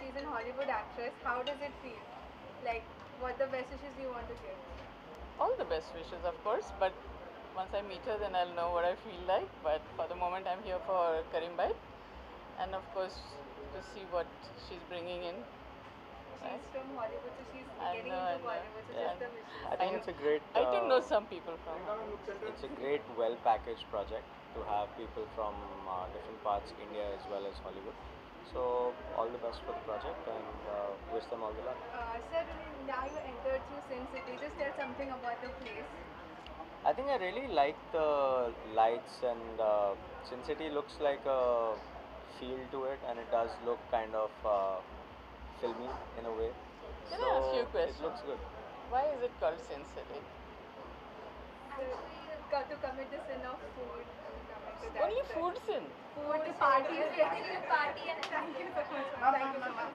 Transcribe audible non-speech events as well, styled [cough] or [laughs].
she's an Hollywood actress. How does it feel? Like, what the best wishes do you want to give? All the best wishes, of course, but once I meet her, then I'll know what I feel like. But for the moment, I'm here for Karim Bhai, and of course, to see what she's bringing in. She's from Hollywood, so she's I getting know, I into know. Bollywood. So Yeah. just the wishes. I think I- it's a great. I do know uh, some people from. It's a great, well packaged project to have people from uh, different parts, India as well as Hollywood. So, all the best for the project and uh, wish them all the luck. Uh, sir, now you entered through Sin City. Just tell something about the place. I think I really like the lights, and uh, Sin City looks like a feel to it, and it does look kind of uh, filmy in a way. Can so I ask you a question? It looks good. Why is it called Sin City? To, co- to commit the sin of food. To commit to Only food sin. Food, parties, basically [laughs] party and